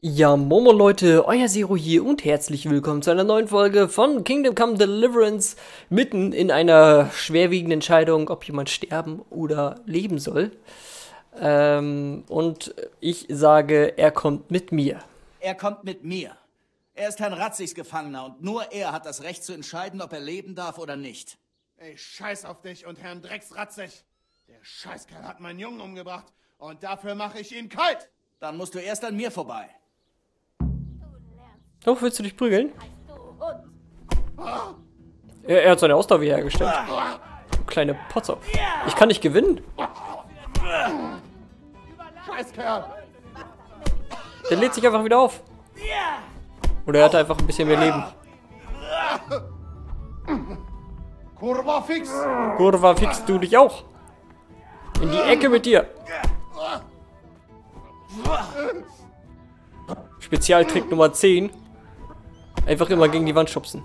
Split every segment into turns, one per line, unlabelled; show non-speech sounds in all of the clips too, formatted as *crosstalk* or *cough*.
Ja, Momo Leute, euer Zero hier und herzlich willkommen zu einer neuen Folge von Kingdom Come Deliverance. Mitten in einer schwerwiegenden Entscheidung, ob jemand sterben oder leben soll. Ähm, und ich sage, er kommt mit mir.
Er kommt mit mir. Er ist Herrn Ratzigs Gefangener und nur er hat das Recht zu entscheiden, ob er leben darf oder nicht.
Ich scheiß auf dich und Herrn Drecksratzig. Der Scheißkerl hat meinen Jungen umgebracht und dafür mache ich ihn kalt.
Dann musst du erst an mir vorbei.
Oh, willst du dich prügeln? Er, er hat seine Ausdauer wiederhergestellt. Du kleine Potzer. Ich kann nicht gewinnen.
Scheißkerl.
Der lädt sich einfach wieder auf. Oder er hat einfach ein bisschen mehr Leben.
Kurva fix.
Kurva, fixst du dich auch. In die Ecke mit dir. Spezialtrick Nummer 10. Einfach immer gegen die Wand schubsen.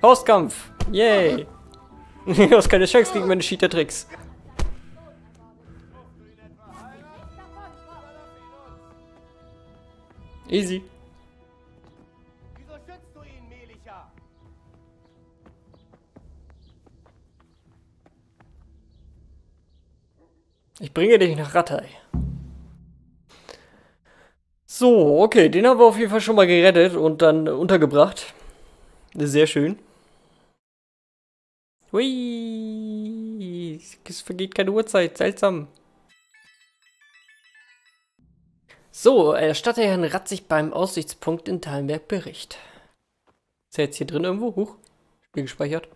Faustkampf. Yay. *laughs* Du hast keine Chance gegen meine Cheater-Tricks. Easy. Ich bringe dich nach Rattay. So, okay, den haben wir auf jeden Fall schon mal gerettet und dann untergebracht. Sehr schön. Hui, es vergeht keine Uhrzeit, seltsam. So, erstatte Herrn Ratzig beim Aussichtspunkt in Thalberg Bericht. Ist er jetzt hier drin irgendwo? Huch, Spiel gespeichert.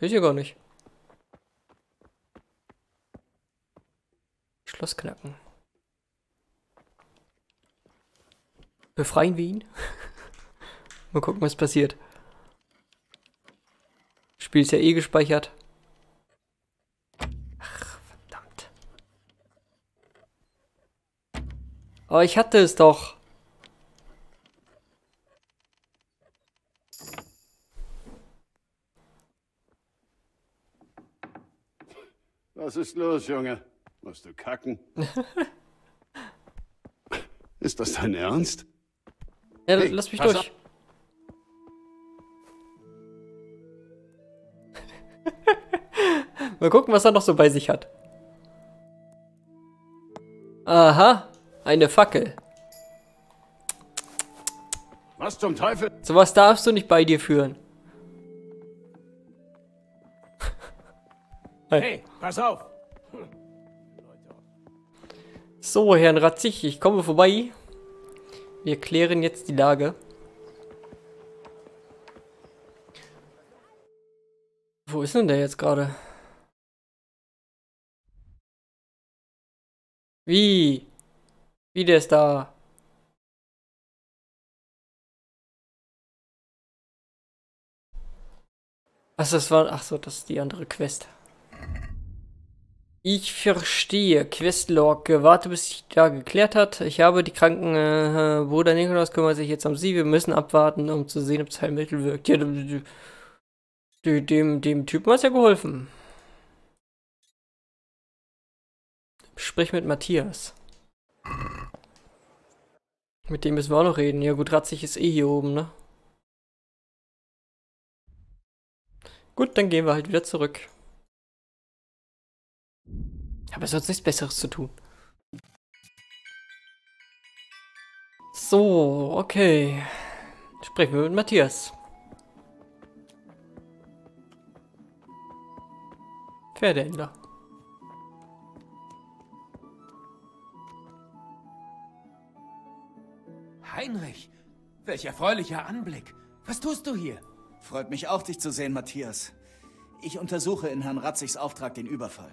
Ist hier gar nicht. Schloss knacken. Befreien wir ihn? *laughs* Mal gucken, was passiert. Spiel ist ja eh gespeichert. Ach, verdammt. Aber ich hatte es doch.
Was ist los, Junge? Musst du kacken? *laughs* ist das dein Ernst?
Ja,
Hey,
lass mich durch. *laughs* Mal gucken, was er noch so bei sich hat. Aha, eine Fackel.
Was zum Teufel?
Sowas darfst du nicht bei dir führen. *laughs*
Hey, pass auf.
So, Herrn Ratzig, ich komme vorbei. Wir klären jetzt die Lage. Wo ist denn der jetzt gerade? Wie? Wie der ist da? Ach, das war. Ach so, das ist die andere Quest. Ich verstehe. Questlog. Warte, bis sich da geklärt hat. Ich habe die kranken äh, Bruder Nikolaus kümmert sich jetzt um sie. Wir müssen abwarten, um zu sehen, ob das Heilmittel wirkt. Ja, dem, dem Typen hat ja geholfen. Sprich mit Matthias. Mit dem müssen wir auch noch reden. Ja gut, Ratzig ist eh hier oben, ne? Gut, dann gehen wir halt wieder zurück. Aber sonst nichts Besseres zu tun. So, okay. Sprechen wir mit Matthias. Pferdehändler.
Heinrich, welch erfreulicher Anblick. Was tust du hier?
Freut mich auch, dich zu sehen, Matthias. Ich untersuche in Herrn Ratzigs Auftrag den Überfall.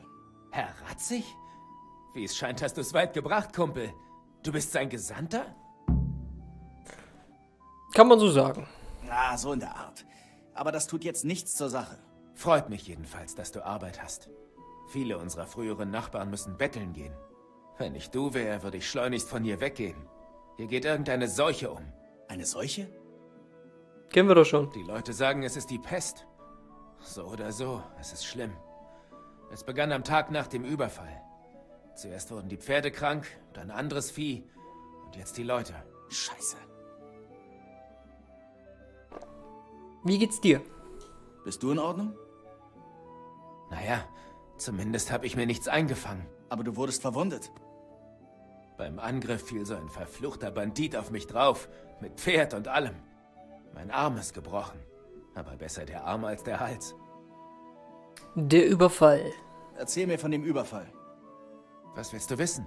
Herr Ratzig? Wie es scheint, hast du es weit gebracht, Kumpel. Du bist sein Gesandter?
Kann man so sagen.
Ah, so in der Art. Aber das tut jetzt nichts zur Sache.
Freut mich jedenfalls, dass du Arbeit hast. Viele unserer früheren Nachbarn müssen betteln gehen. Wenn ich du wäre, würde ich schleunigst von hier weggehen. Hier geht irgendeine Seuche um.
Eine Seuche?
Kennen wir doch schon.
Die Leute sagen, es ist die Pest. So oder so, es ist schlimm. Es begann am Tag nach dem Überfall. Zuerst wurden die Pferde krank, dann anderes Vieh und jetzt die Leute.
Scheiße.
Wie geht's dir?
Bist du in Ordnung?
Naja, zumindest habe ich mir nichts eingefangen.
Aber du wurdest verwundet.
Beim Angriff fiel so ein verfluchter Bandit auf mich drauf, mit Pferd und allem. Mein Arm ist gebrochen, aber besser der Arm als der Hals.
Der Überfall.
Erzähl mir von dem Überfall.
Was willst du wissen?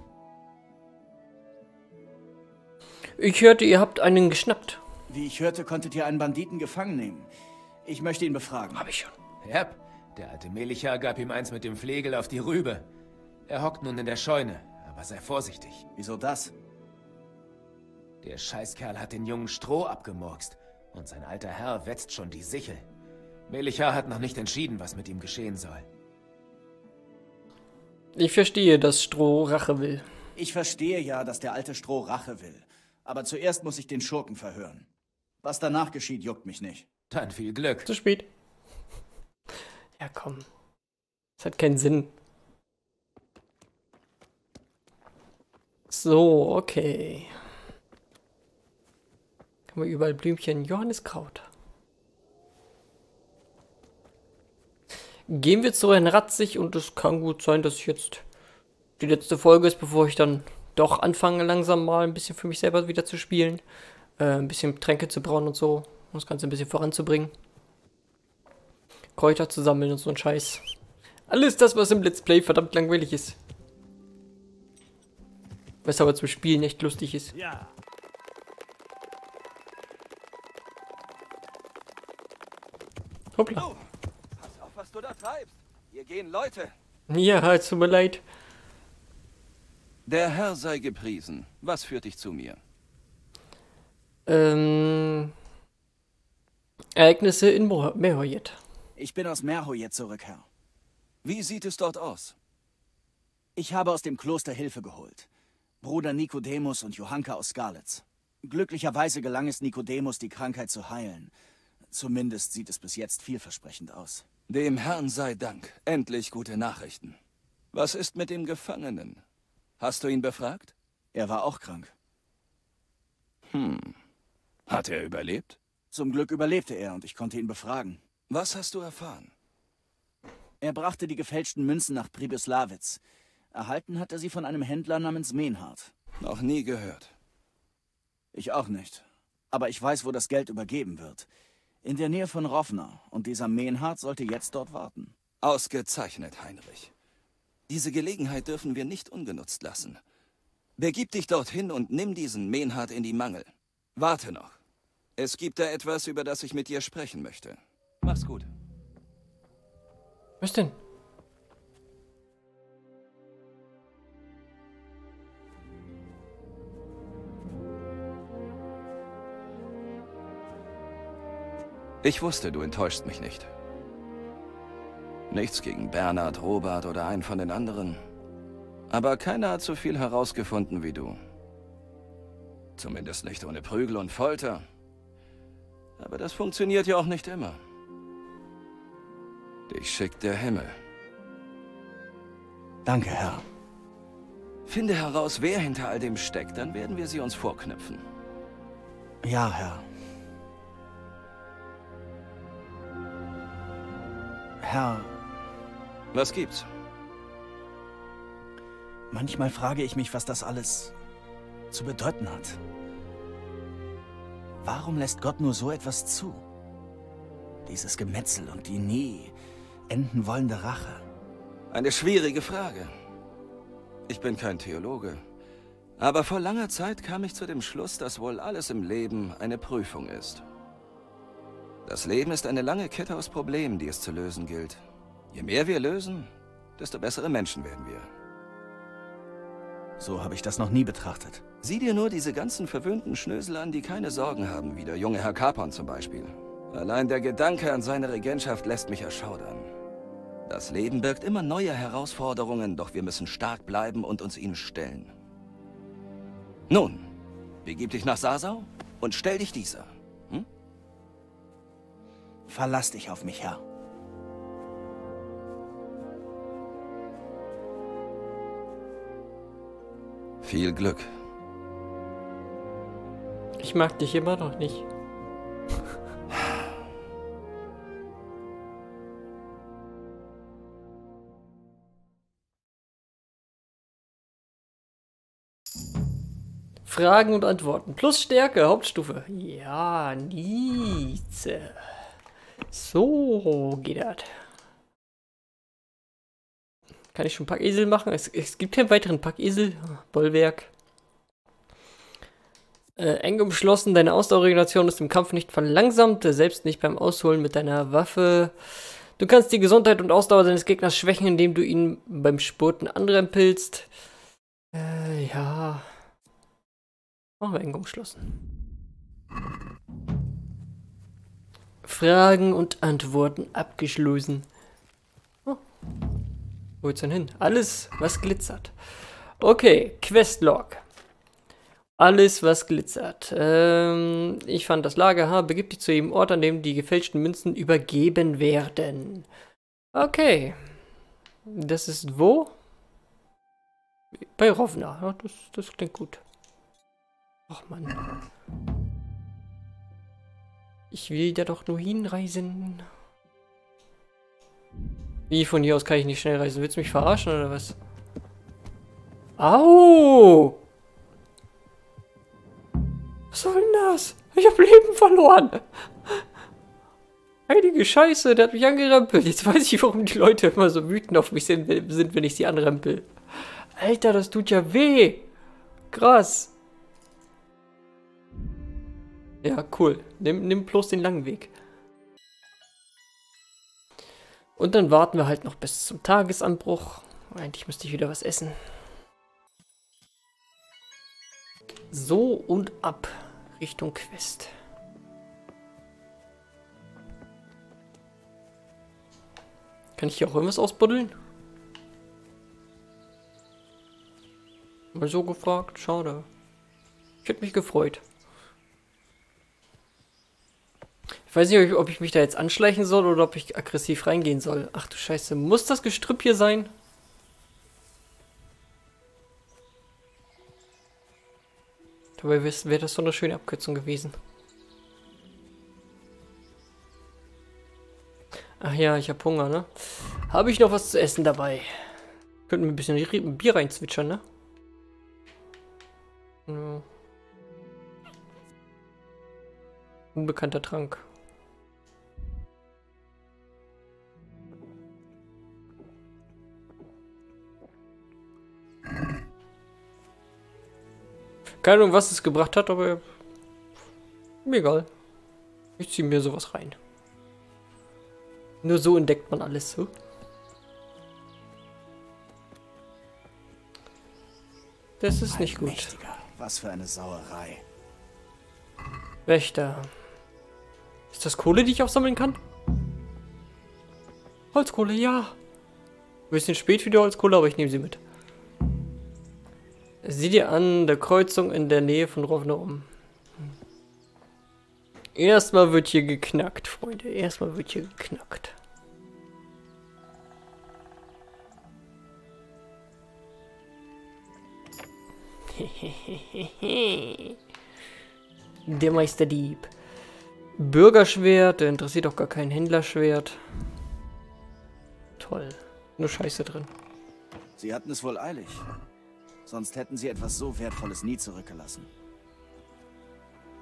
Ich hörte, ihr habt einen geschnappt.
Wie ich hörte, konntet ihr einen Banditen gefangen nehmen. Ich möchte ihn befragen.
Hab ich schon.
Yep, der alte Melicha gab ihm eins mit dem Flegel auf die Rübe. Er hockt nun in der Scheune, aber sei vorsichtig.
Wieso das?
Der Scheißkerl hat den jungen Stroh abgemurkst und sein alter Herr wetzt schon die Sichel. Melicha hat noch nicht entschieden, was mit ihm geschehen soll.
Ich verstehe, dass Stroh Rache will.
Ich verstehe ja, dass der alte Stroh Rache will. Aber zuerst muss ich den Schurken verhören. Was danach geschieht, juckt mich nicht.
Dann viel Glück.
Zu spät. Ja, komm. Das hat keinen Sinn. So, okay. Haben wir überall Blümchen. Johanniskraut. Gehen wir zu Herrn Ratzig und es kann gut sein, dass jetzt die letzte Folge ist, bevor ich dann doch anfange langsam mal ein bisschen für mich selber wieder zu spielen. Äh, ein bisschen Tränke zu brauen und so. Um das Ganze ein bisschen voranzubringen. Kräuter zu sammeln und so ein Scheiß. Alles das, was im Let's Play verdammt langweilig ist. Was aber zum Spielen echt lustig ist.
Ja.
Hoppla.
Pass auf, was du da treibst. Hier gehen Leute.
Ja, es tut mir leid.
Der Herr sei gepriesen. Was führt dich zu mir?
Ähm. Ereignisse in Mehoyet.
Ich bin aus Merhoyet zurück, Herr.
Wie sieht es dort aus?
Ich habe aus dem Kloster Hilfe geholt. Bruder Nikodemus und Johanka aus Skalitz. Glücklicherweise gelang es Nikodemus, die Krankheit zu heilen. Zumindest sieht es bis jetzt vielversprechend aus.
Dem Herrn sei Dank. Endlich gute Nachrichten. Was ist mit dem Gefangenen? Hast du ihn befragt?
Er war auch krank.
Hat er überlebt?
Zum Glück überlebte er und ich konnte ihn befragen.
Was hast du erfahren?
Er brachte die gefälschten Münzen nach Pribislawitz. Erhalten hat er sie von einem Händler namens Menhard.
Noch nie gehört.
Ich auch nicht. Aber ich weiß, wo das Geld übergeben wird. In der Nähe von Rovna. Und dieser Menhard sollte jetzt dort warten.
Ausgezeichnet, Heinrich. Diese Gelegenheit dürfen wir nicht ungenutzt lassen. Begib dich dorthin und nimm diesen Menhard in die Mangel. Warte noch. Es gibt da etwas, über das ich mit dir sprechen möchte. Mach's gut.
Was denn?
Ich wusste, du enttäuschst mich nicht. Nichts gegen Bernhard, Robert oder einen von den anderen. Aber keiner hat so viel herausgefunden wie du. Zumindest nicht ohne Prügel und Folter. Aber das funktioniert ja auch nicht immer. Dich schickt der Himmel.
Danke, Herr.
Finde heraus, wer hinter all dem steckt, dann werden wir sie uns vorknüpfen.
Ja, Herr. Herr,
Was gibt's?
manchmal frage ich mich, was das alles zu bedeuten hat. Warum lässt Gott nur so etwas zu? Dieses Gemetzel und die nie enden wollende Rache.
Eine schwierige Frage. Ich bin kein Theologe. Aber vor langer Zeit kam ich zu dem Schluss, dass wohl alles im Leben eine Prüfung ist. Das Leben ist eine lange Kette aus Problemen, die es zu lösen gilt. Je mehr wir lösen, desto bessere Menschen werden wir.
So habe ich das noch nie betrachtet.
Sieh dir nur diese ganzen verwöhnten Schnösel an, die keine Sorgen haben, wie der junge Herr Capon zum Beispiel. Allein der Gedanke an seine Regentschaft lässt mich erschaudern. Das Leben birgt immer neue Herausforderungen, doch wir müssen stark bleiben und uns ihnen stellen. Nun, begib dich nach Sasau und stell dich dieser.
Verlass dich auf mich, Herr.
Viel Glück.
Ich mag dich immer noch nicht. Fragen und Antworten. Plus Stärke, Hauptstufe. Ja, Nieze. So geht das. Kann ich schon Packesel machen? Es, es gibt keinen weiteren Packesel. Bollwerk. Äh, eng umschlossen, deine Ausdauerregeneration ist im Kampf nicht verlangsamt, selbst nicht beim Ausholen mit deiner Waffe. Du kannst die Gesundheit und Ausdauer deines Gegners schwächen, indem du ihn beim Spurten anrempelst. Äh, ja. Machen wir eng umschlossen. Fragen und Antworten abgeschlossen. Oh. Wo geht's denn hin? Alles, was glitzert. Okay, Questlog. Alles, was glitzert. Ähm, ich fand das Lager. Begib dich zu jedem Ort, an dem die gefälschten Münzen übergeben werden. Okay. Das ist wo? Bei Rovna. Das, das klingt gut. Ach man. Ich will da doch nur hinreisen. Wie, von hier aus kann ich nicht schnell reisen? Willst du mich verarschen oder was? Au! Was soll denn das? Ich hab Leben verloren. Heilige Scheiße, der hat mich angerempelt. Jetzt weiß ich, warum die Leute immer so wütend auf mich sind, wenn ich sie anrempel. Alter, das tut ja weh. Krass. Ja, cool. Nimm, nimm bloß den langen Weg. Und dann warten wir halt noch bis zum Tagesanbruch. Eigentlich müsste ich wieder was essen. So und ab Richtung Quest. Kann ich hier auch irgendwas ausbuddeln? Mal so gefragt, schade. Ich hätte mich gefreut. Ich weiß nicht, ob ich mich da jetzt anschleichen soll oder ob ich aggressiv reingehen soll. Ach du Scheiße, muss das Gestrüpp hier sein? Dabei wäre das so eine schöne Abkürzung gewesen. Ach ja, ich habe Hunger, ne? Habe ich noch was zu essen dabei? Könnten wir ein bisschen Bier reinzwitschern, ne? Ja. Unbekannter Trank. Keine Ahnung, was es gebracht hat, aber mir egal. Ich ziehe mir sowas rein. Nur so entdeckt man alles. So. Das ist nicht gut.
Was für eine Sauerei.
Wächter. Ist das Kohle, die ich aufsammeln kann? Holzkohle, ja. Ein bisschen spät für die Holzkohle, aber ich nehme sie mit. Sieh dir an, der Kreuzung in der Nähe von Rovno Erstmal wird hier geknackt, Freunde. Erstmal wird hier geknackt. *laughs* der Meisterdieb. Bürgerschwert, der interessiert doch gar kein Händlerschwert. Toll. Nur Scheiße drin.
Sie hatten es wohl eilig. Sonst hätten sie etwas so Wertvolles nie zurückgelassen.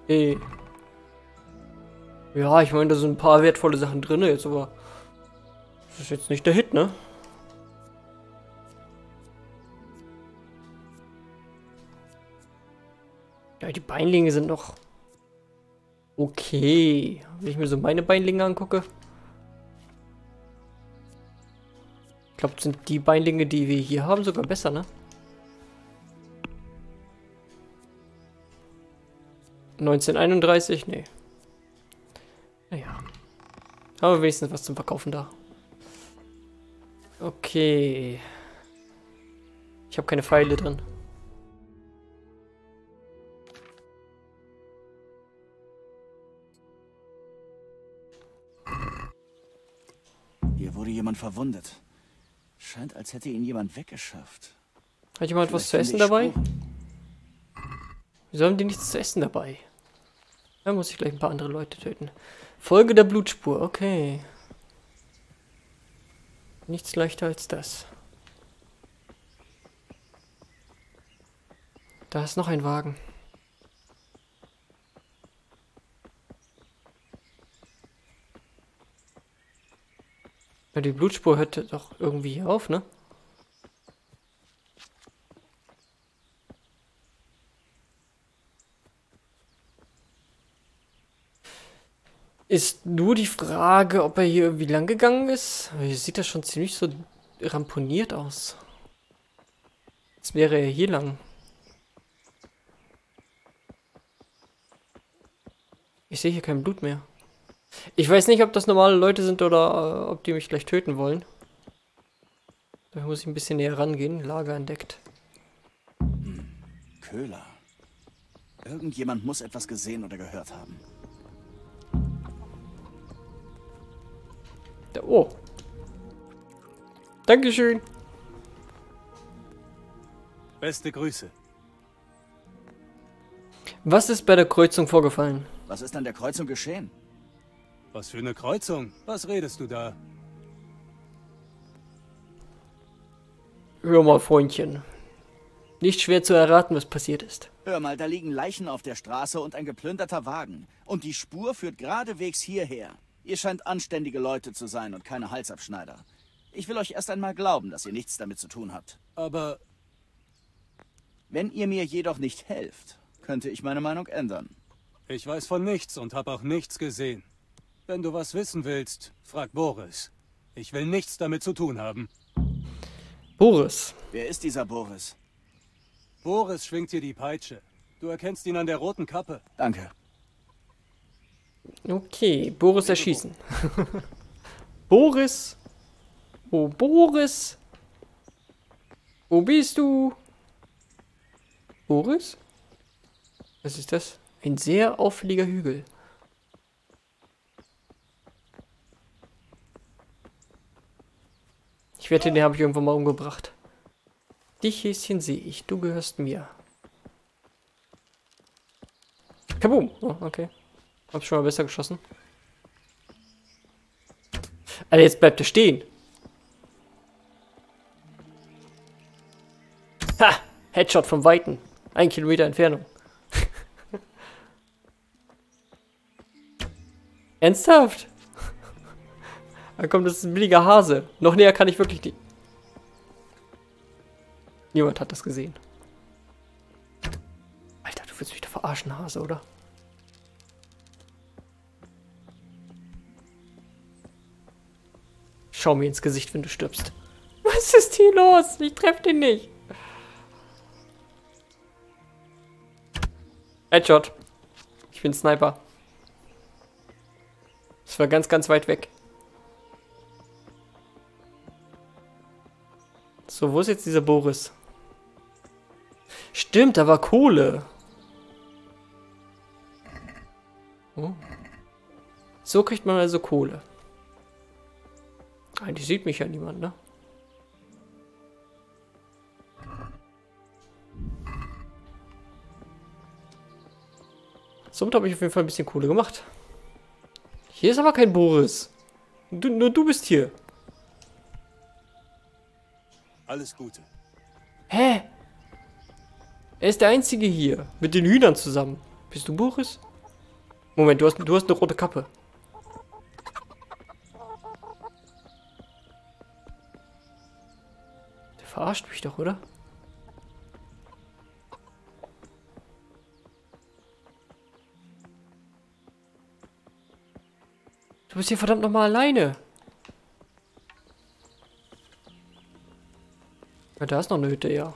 Ey. Ja, ich meine, da sind ein paar wertvolle Sachen drin jetzt, aber das ist jetzt nicht der Hit, ne? Ja, die Beinlinge sind noch okay. Wenn ich mir so meine Beinlinge angucke. Ich glaube, sind die Beinlinge, die wir hier haben, sogar besser, ne? 1931? Nee. Naja. Aber wenigstens was zum Verkaufen da. Okay. Ich habe keine Pfeile drin.
Jemand verwundet. Scheint, als hätte ihn jemand weggeschafft.
Hat jemand Vielleicht was zu essen dabei? Wieso haben die nichts zu essen dabei? Da muss ich gleich ein paar andere Leute töten. Folge der Blutspur, okay. Nichts leichter als das. Da ist noch ein Wagen. Ja, die Blutspur hört doch irgendwie hier auf, ne? Ist nur die Frage, ob er hier irgendwie lang gegangen ist. Hier sieht das schon ziemlich so ramponiert aus. Jetzt wäre er hier lang. Ich sehe hier kein Blut mehr. Ich weiß nicht, ob das normale Leute sind oder äh, ob die mich gleich töten wollen. Da muss ich ein bisschen näher rangehen. Lager entdeckt.
Hm. Köhler. Irgendjemand muss etwas gesehen oder gehört haben.
Da, oh. Dankeschön.
Beste Grüße.
Was ist bei der Kreuzung vorgefallen?
Was ist an der Kreuzung geschehen?
Was für eine Kreuzung? Was redest du da?
Hör mal, Freundchen. Nicht schwer zu erraten, was passiert ist.
Hör mal, da liegen Leichen auf der Straße und ein geplünderter Wagen. Und die Spur führt geradewegs hierher. Ihr scheint anständige Leute zu sein und keine Halsabschneider. Ich will euch erst einmal glauben, dass ihr nichts damit zu tun habt.
Aber...
Wenn ihr mir jedoch nicht helft, könnte ich meine Meinung ändern.
Ich weiß von nichts und habe auch nichts gesehen. Wenn du was wissen willst, frag Boris. Ich will nichts damit zu tun haben.
Boris.
Wer ist dieser Boris?
Boris schwingt hier die Peitsche. Du erkennst ihn an der roten Kappe.
Danke.
Okay, Boris erschießen. *laughs* Boris. Oh, Boris. Wo bist du? Boris? Was ist das? Ein sehr auffälliger Hügel. Ich wette, den habe ich irgendwann mal umgebracht. Dich, Häschen, sehe ich. Du gehörst mir. Kaboom! Oh, okay. Hab schon mal besser geschossen. Alter, jetzt bleibt er stehen. Ha! Headshot vom Weiten. Ein Kilometer Entfernung. *laughs* Ernsthaft? Da kommt, das ist ein billiger Hase. Noch näher kann ich wirklich nicht. Niemand hat das gesehen. Alter, du willst mich da verarschen, Hase, oder? Schau mir ins Gesicht, wenn du stirbst. *laughs* Was ist hier los? Ich treffe den nicht. Headshot. Ich bin Sniper. Das war ganz, ganz weit weg. So, wo ist jetzt dieser Boris? Stimmt, da war Kohle. Oh. So kriegt man also Kohle. Eigentlich sieht mich ja niemand, ne? Somit habe ich auf jeden Fall ein bisschen Kohle gemacht. Hier ist aber kein Boris. Du, nur du bist hier.
Alles Gute.
Hä? Er ist der Einzige hier. Mit den Hühnern zusammen. Bist du Boris? Moment, du hast, du hast eine rote Kappe. Der verarscht mich doch, oder? Du bist hier verdammt nochmal alleine. Ja, da ist noch eine Hütte, ja.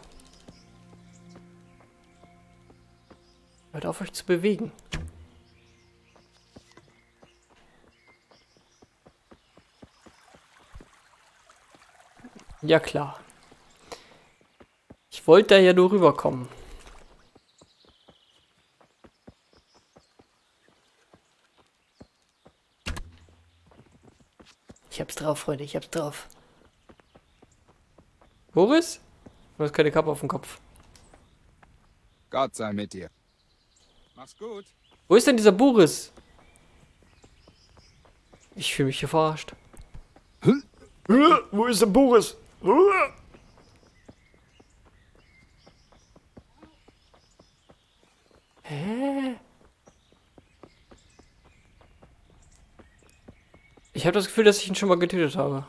Hört auf euch zu bewegen. Ja klar. Ich wollte da ja nur rüberkommen. Ich hab's drauf, Freunde, ich hab's drauf. Boris? Du hast keine Kappe auf dem Kopf.
Gott sei mit dir. Mach's gut.
Wo ist denn dieser Boris? Ich fühle mich hier verarscht. Wo ist der Boris? Hä? Ich habe das Gefühl, dass ich ihn schon mal getötet habe.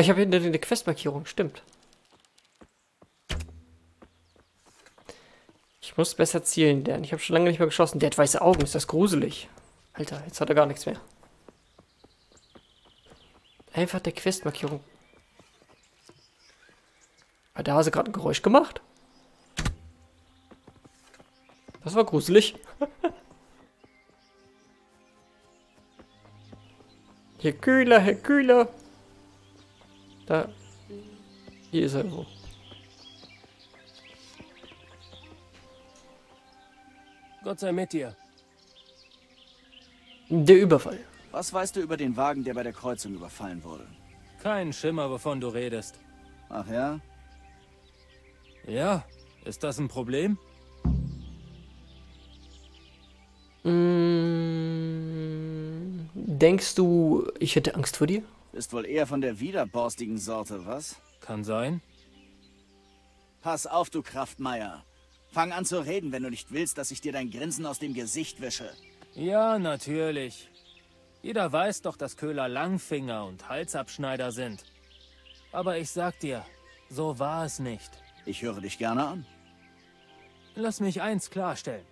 Ah, ich habe hinter eine Questmarkierung, stimmt. Ich muss besser zielen, denn ich habe schon lange nicht mehr geschossen. Der hat weiße Augen, ist das gruselig. Alter, jetzt hat er gar nichts mehr. Einfach der Questmarkierung. Hat der Hase gerade ein Geräusch gemacht? Das war gruselig. *laughs* Herr Kühler, Herr Kühler. Da. Hier ist er irgendwo.
Gott sei mit dir.
Der Überfall.
Was weißt du über den Wagen, der bei der Kreuzung überfallen wurde?
Kein Schimmer, wovon du redest.
Ach ja?
Ja, ist das ein Problem?
Mm, denkst du, ich hätte Angst vor dir?
Bist wohl eher von der widerborstigen Sorte, was?
Kann sein.
Pass auf, du Kraftmeier. Fang an zu reden, wenn du nicht willst, dass ich dir dein Grinsen aus dem Gesicht wische.
Ja, natürlich. Jeder weiß doch, dass Köhler Langfinger und Halsabschneider sind. Aber ich sag dir, so war es nicht.
Ich höre dich gerne an.
Lass mich eins klarstellen.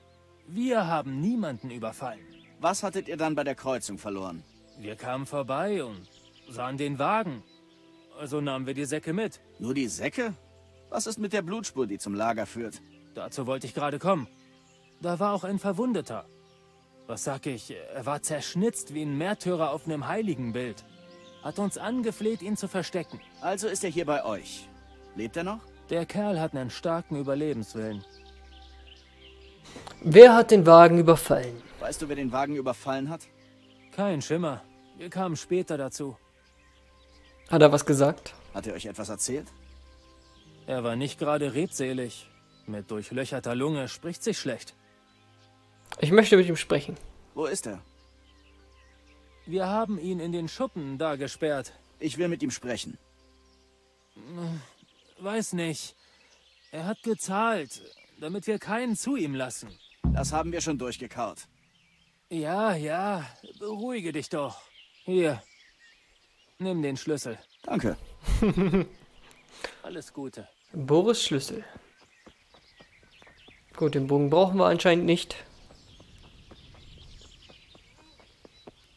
Wir haben niemanden überfallen.
Was hattet ihr dann bei der Kreuzung verloren?
Wir kamen vorbei und sahen den Wagen. Also nahmen wir die Säcke mit.
Nur die Säcke? Was ist mit der Blutspur, die zum Lager führt?
Dazu wollte ich gerade kommen. Da war auch ein Verwundeter. Was sag ich? Er war zerschnitzt wie ein Märtyrer auf einem Heiligenbild. Hat uns angefleht, ihn zu verstecken.
Also ist er hier bei euch. Lebt er noch?
Der Kerl hat einen starken Überlebenswillen.
Wer hat den Wagen überfallen?
Weißt du, wer den Wagen überfallen hat?
Kein Schimmer. Wir kamen später dazu.
Hat er was gesagt?
Hat er euch etwas erzählt?
Er war nicht gerade redselig. Mit durchlöcherter Lunge spricht sich schlecht.
Ich möchte mit ihm sprechen.
Wo ist er?
Wir haben ihn in den Schuppen da gesperrt.
Ich will mit ihm sprechen.
Weiß nicht. Er hat gezahlt, damit wir keinen zu ihm lassen.
Das haben wir schon durchgekaut.
Ja, ja, beruhige dich doch. Hier, nimm den Schlüssel.
Danke. *laughs*
Alles Gute.
Boris Schlüssel. Gut, den Bogen brauchen wir anscheinend nicht.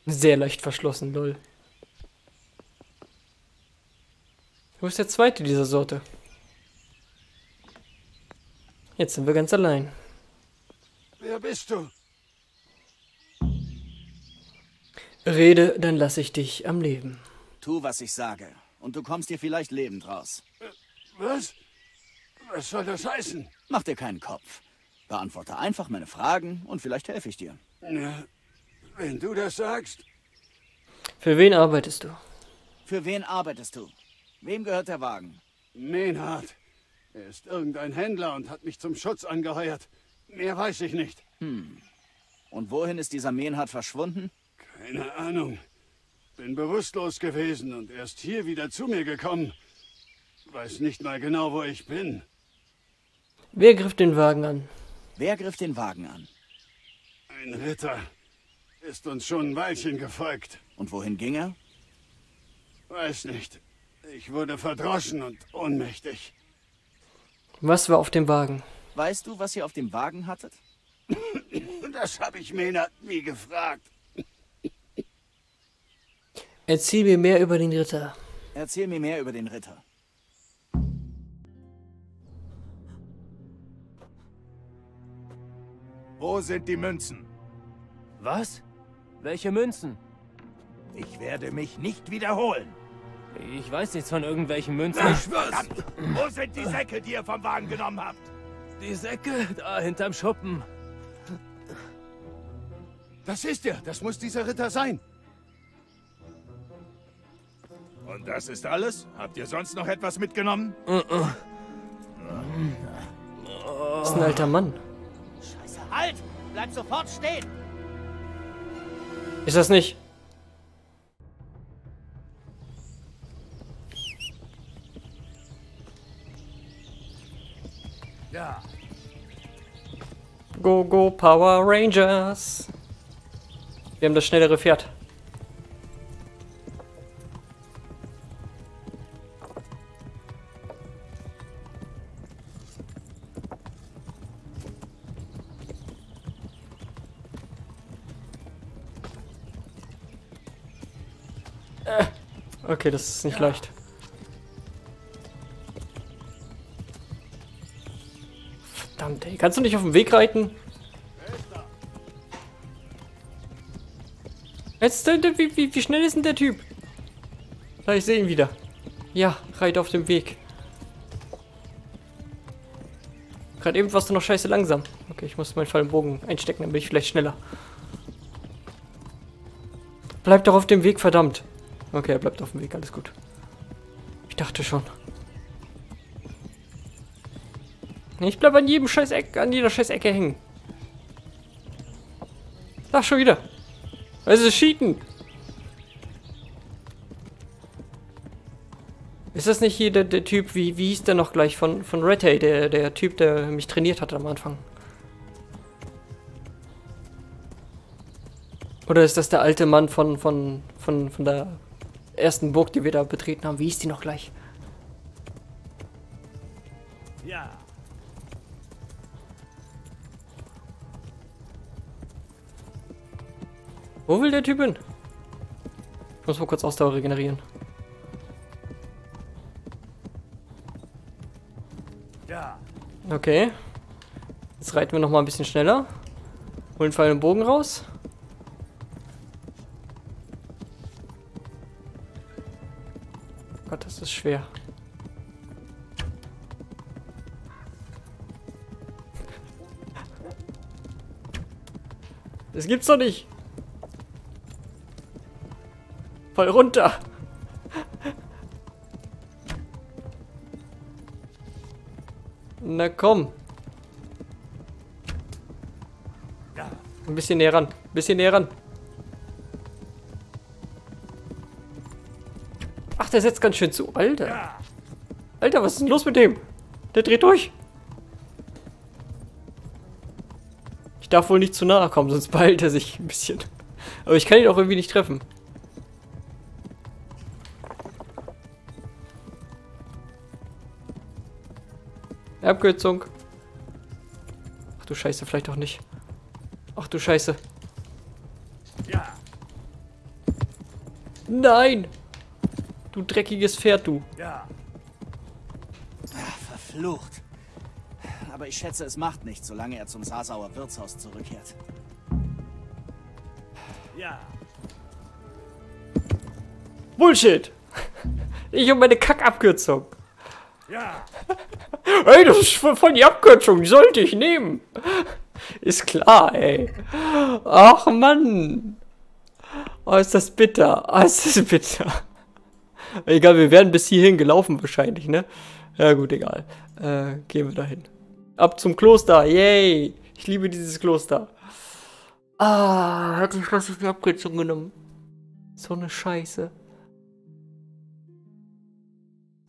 Sehr leicht verschlossen, lol. Wo ist der zweite dieser Sorte? Jetzt sind wir ganz allein.
Wer bist du?
Rede, dann lasse ich dich am Leben.
Tu, was ich sage. Und du kommst hier vielleicht lebend raus.
Was? Was soll das heißen?
Mach dir keinen Kopf. Beantworte einfach meine Fragen und vielleicht helfe ich dir.
Ja, wenn du das sagst.
Für wen arbeitest du?
Für wen arbeitest du? Wem gehört der Wagen?
Menhard. Er ist irgendein Händler und hat mich zum Schutz angeheuert. Mehr weiß ich nicht.
Und wohin ist dieser Menhard verschwunden?
Keine Ahnung. Bin bewusstlos gewesen und erst hier wieder zu mir gekommen. Weiß nicht mal genau, wo ich bin.
Wer griff den Wagen an?
Wer griff den Wagen an?
Ein Ritter ist uns schon ein Weilchen gefolgt.
Und wohin ging er?
Weiß nicht. Ich wurde verdroschen und ohnmächtig.
Was war auf dem Wagen?
Weißt du, was ihr auf dem Wagen hattet?
Das habe ich Menhard nie gefragt.
Erzähl mir mehr über den Ritter.
Erzähl mir mehr über den Ritter.
Wo sind die Münzen?
Was? Welche Münzen?
Ich werde mich nicht wiederholen.
Ich weiß nichts von irgendwelchen Münzen.
Verdammt! Wo sind die Säcke, die ihr vom Wagen genommen habt?
Die Säcke da hinterm Schuppen.
Das ist er. Das muss dieser Ritter sein.
Und das ist alles? Habt ihr sonst noch etwas mitgenommen?
ist ein alter Mann.
Scheiße, halt! Bleib sofort stehen!
Ist das nicht?
Ja.
Go, go, Power Rangers. Wir haben das schnellere Pferd. Okay, das ist nicht leicht. Verdammt, ey. Kannst du nicht auf dem Weg reiten? Jetzt, äh, wie, wie, wie schnell ist denn der Typ? Da, ich sehe ihn wieder. Ja, reit auf dem Weg. Gerade eben warst du noch scheiße langsam. Okay, ich muss meinen Fall im Bogen einstecken, dann bin ich vielleicht schneller. Bleib doch auf dem Weg, verdammt. Okay, er bleibt auf dem Weg, alles gut. Ich dachte schon. Ich bleib an jedem scheiß Eck, an jeder scheiß Ecke hängen. Ach, schon wieder. Es ist Cheaten. Ist das nicht hier der, der Typ, wie, wie hieß der noch gleich von, von Red Hay, der, der Typ, der mich trainiert hat am Anfang? Oder ist das der alte Mann von, von, von, von der ersten Burg, die wir da betreten haben? Wie hieß die noch gleich?
Ja.
Wo will der Typ hin? Ich muss mal kurz Ausdauer regenerieren.
Ja.
Okay. Jetzt reiten wir noch mal ein bisschen schneller. Holen Pfeil und Bogen raus. Das ist schwer. Das gibt's doch nicht. Voll runter. Na komm. Ein bisschen näher ran. Ein bisschen näher ran. Der setzt ganz schön zu. Alter. Alter, was ist denn los mit dem? Der dreht durch. Ich darf wohl nicht zu nahe kommen, sonst behält er sich ein bisschen. Aber ich kann ihn auch irgendwie nicht treffen. Abkürzung. Ach du Scheiße, vielleicht auch nicht. Ach du Scheiße.
Ja.
Nein! Du dreckiges Pferd, du.
Ja.
Ah, Verflucht. Aber ich schätze, es macht nichts, solange er zum Sasauer Wirtshaus zurückkehrt.
Ja.
Bullshit! *laughs* Ich und meine Kackabkürzung.
Ja. *laughs*
Ey, das ist voll voll die Abkürzung, die sollte ich nehmen. Ist klar, ey. Ach, Mann. Oh, ist das bitter. Oh, ist das bitter. Egal, wir werden bis hierhin gelaufen wahrscheinlich, ne? Ja gut, egal. Äh, gehen wir dahin. Ab zum Kloster, yay. Ich liebe dieses Kloster. Ah, hätte ich was die Abkürzung genommen. So eine Scheiße.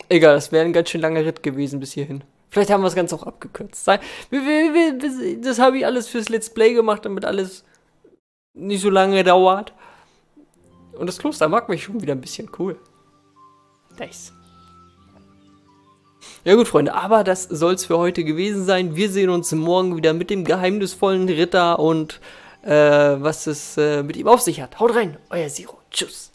Egal, das wäre ein ganz schön langer Ritt gewesen bis hierhin. Vielleicht haben wir das Ganze auch abgekürzt. Das habe ich alles fürs Let's Play gemacht, damit alles nicht so lange dauert. Und das Kloster mag mich schon wieder ein bisschen cool. Nice. Ja gut, Freunde, aber das soll's für heute gewesen sein. Wir sehen uns morgen wieder mit dem geheimnisvollen Ritter und äh, was es äh, mit ihm auf sich hat. Haut rein, euer Zero. Tschüss.